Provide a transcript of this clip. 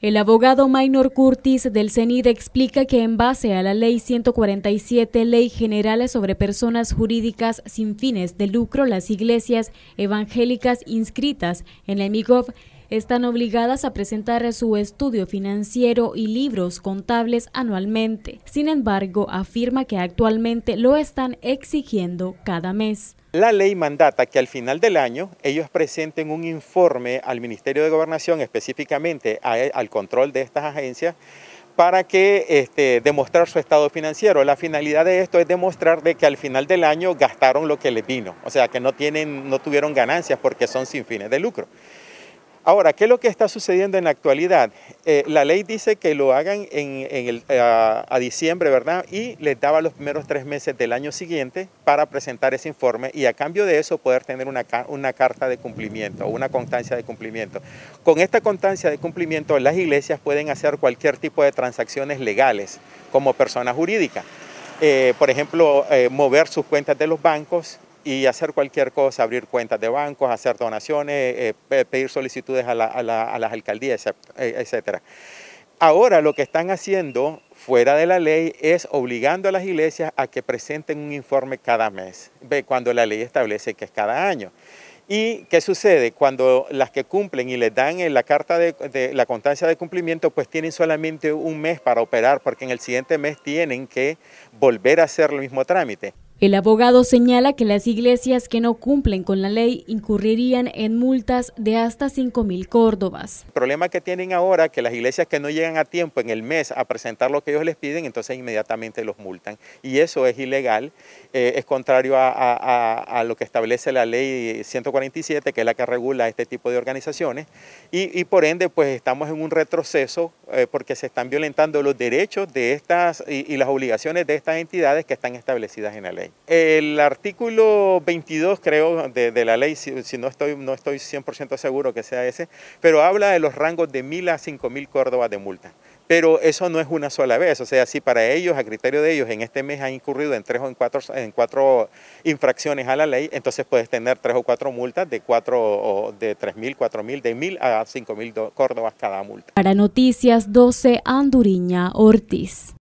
El abogado Maynor Curtis del CENID explica que en base a la Ley 147, Ley General sobre Personas Jurídicas sin fines de lucro, las iglesias evangélicas inscritas en el MIGOV están obligadas a presentar su estudio financiero y libros contables anualmente. Sin embargo, afirma que actualmente lo están exigiendo cada mes. La ley mandata que al final del año ellos presenten un informe al Ministerio de Gobernación, específicamente al control de estas agencias, para que este, demostrar su estado financiero. La finalidad de esto es demostrar de que al final del año gastaron lo que les vino, o sea que no, no tuvieron ganancias porque son sin fines de lucro. Ahora, ¿qué es lo que está sucediendo en la actualidad? Eh, la ley dice que lo hagan en, a, diciembre, ¿verdad? Y les daba los primeros tres meses del año siguiente para presentar ese informe y a cambio de eso poder tener una, carta de cumplimiento o una constancia de cumplimiento. Con esta constancia de cumplimiento, las iglesias pueden hacer cualquier tipo de transacciones legales como persona jurídica. Eh, por ejemplo, eh, mover sus cuentas de los bancos, y hacer cualquier cosa, abrir cuentas de bancos, hacer donaciones, eh, pedir solicitudes a, las alcaldías, eh, etc. Ahora lo que están haciendo fuera de la ley es obligando a las iglesias a que presenten un informe cada mes, cuando la ley establece que es cada año. ¿Y qué sucede? Cuando las que cumplen y les dan la carta de, de, la constancia de cumplimiento, pues tienen solamente un mes para operar, porque en el siguiente mes tienen que volver a hacer el mismo trámite. El abogado señala que las iglesias que no cumplen con la ley incurrirían en multas de hasta 5 mil córdobas. El problema que tienen ahora que las iglesias que no llegan a tiempo en el mes a presentar lo que ellos les piden, entonces inmediatamente los multan. Y eso es ilegal, eh, es contrario a, lo que establece la ley 147, que es la que regula este tipo de organizaciones. Y, por ende, pues estamos en un retroceso eh, porque se están violentando los derechos de estas y las obligaciones de estas entidades que están establecidas en la ley. El artículo 22, creo, de, la ley, si, no, estoy, no estoy 100% seguro que sea ese, pero habla de los rangos de 1.000 a 5.000 córdobas de multa. Pero eso no es una sola vez, o sea, si para ellos, a criterio de ellos, en este mes han incurrido en tres o en cuatro, en cuatro infracciones a la ley, entonces puedes tener tres o cuatro multas de cuatro, de 3.000, 4.000, de 1.000 a 5.000 córdobas cada multa. Para Noticias 12, Anduriña Ortiz.